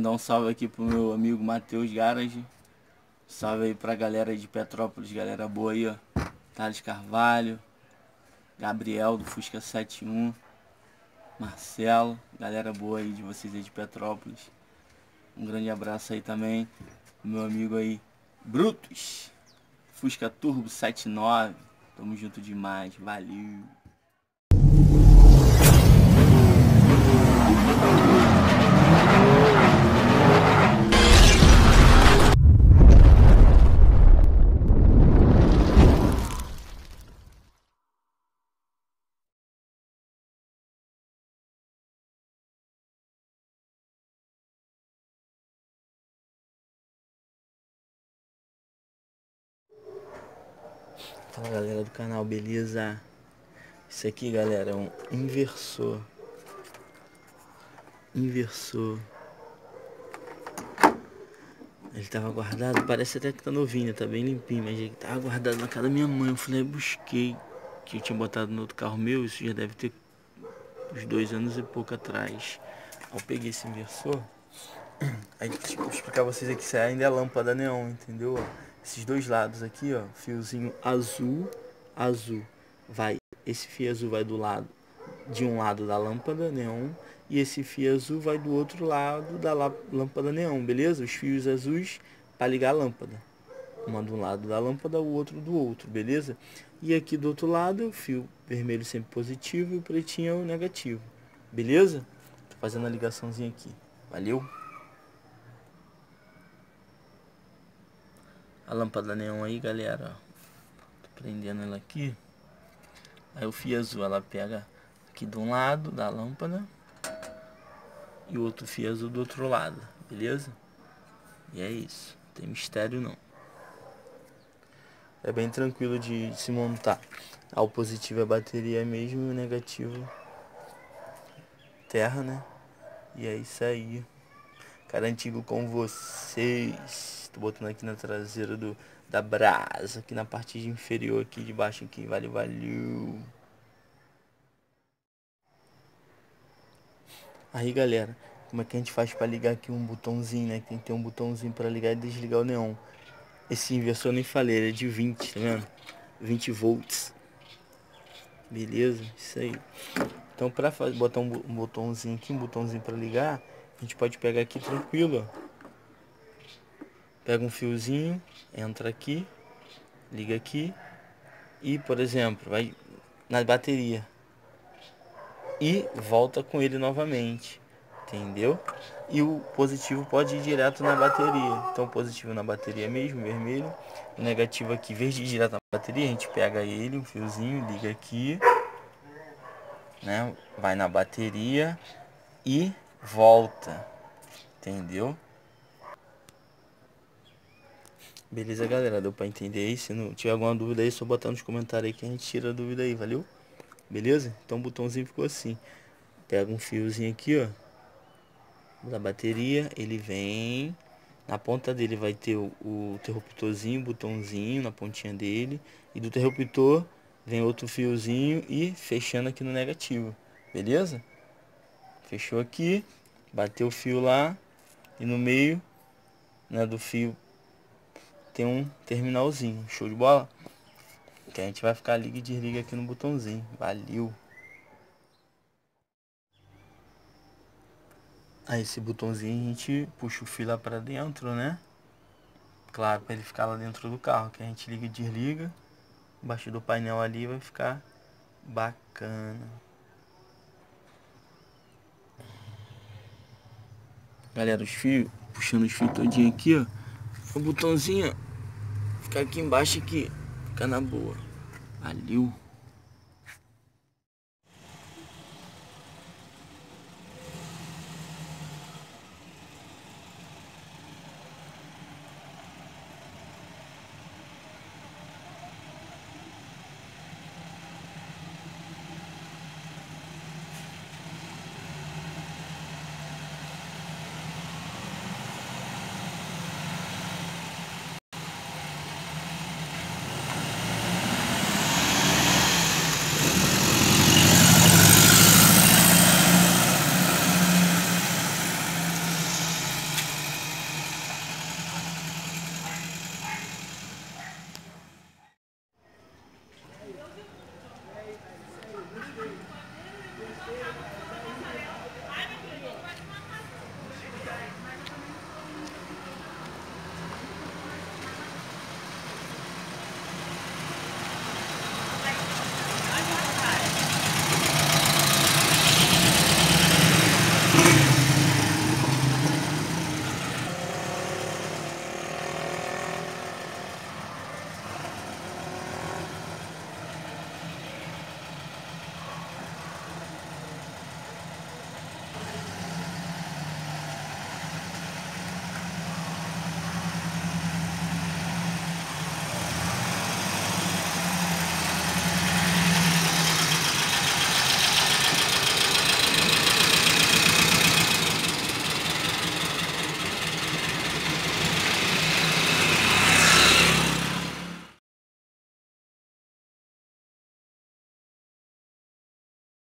Mandar um salve aqui pro meu amigo Matheus Garage. Salve aí pra galera de Petrópolis, galera boa aí, ó. Thales Carvalho, Gabriel do Fusca 71, Marcelo, galera boa aí de vocês aí de Petrópolis. Um grande abraço aí também, meu amigo aí, Brutus, Fusca Turbo 79. Tamo junto demais, valeu. Fala galera do canal, beleza? Isso aqui galera é um inversor. Inversor. Ele tava guardado, parece até que tá novinho, tá bem limpinho Mas ele tava guardado na casa da minha mãe. Eu falei, busquei Que eu tinha botado no outro carro meu Isso já deve ter uns dois anos e pouco atrás. Eu peguei esse inversor. Aí, tipo, explicar vocês aqui, isso ainda é lâmpada neon, entendeu? Esses dois lados aqui, ó, fiozinho azul, azul. Vai, esse fio azul vai do lado de um lado da lâmpada neon e esse fio azul vai do outro lado da lâmpada neon, beleza? Os fios azuis para ligar a lâmpada. Uma do lado da lâmpada, o outro do outro, beleza? E aqui do outro lado, o fio vermelho sempre positivo e o pretinho é o negativo. Beleza? Tô fazendo a ligaçãozinha aqui. Valeu? A lâmpada neon aí, galera. Tô prendendo ela aqui. Aí o fio azul, ela pega aqui de um lado da lâmpada e o outro fio azul do outro lado, beleza? E é isso, não tem mistério não. É bem tranquilo de, se montar. Ah, o positivo é bateria mesmo e o negativo terra, né? E é isso aí. Cara antigo com vocês. Tô botando aqui na traseira do, da brasa, aqui na parte inferior aqui de baixo aqui. Valeu, valeu. Aí, galera, como é que a gente faz para ligar aqui um botãozinho, né? Tem que ter um botãozinho para ligar e desligar o neon. Esse inversor nem falei, ele é de 20, tá vendo? 20 volts. Beleza? Isso aí. Então, para botar um botãozinho aqui, um botãozinho para ligar, a gente pode pegar aqui tranquilo, ó. Pega um fiozinho, entra aqui, liga aqui e, por exemplo, vai na bateria e volta com ele novamente, entendeu? E o positivo pode ir direto na bateria. Então, positivo na bateria mesmo, vermelho. O negativo aqui, verde direto na bateria, a gente pega ele, um fiozinho, liga aqui, né? Vai na bateria e volta, entendeu? Beleza, galera? Deu pra entender aí? Se não tiver alguma dúvida aí, só botar nos comentários aí que a gente tira a dúvida aí, valeu? Beleza? Então o botãozinho ficou assim. Pega um fiozinho aqui, ó. Da bateria, ele vem... Na ponta dele vai ter o, o interruptorzinho, botãozinho na pontinha dele. E do interruptor vem outro fiozinho e fechando aqui no negativo. Beleza? Fechou aqui. Bateu o fio lá. E no meio né, do fio tem um terminalzinho. Show de bola? Que a gente vai ficar liga e desliga aqui no botãozinho. Valeu! Aí esse botãozinho a gente puxa o fio lá pra dentro, né? Claro, para ele ficar lá dentro do carro, que a gente liga e desliga. Embaixo do painel ali vai ficar bacana. Galera, os fios, puxando os fios todinho aqui, ó o botãozinho ficar aqui embaixo aqui, fica na boa. Valeu.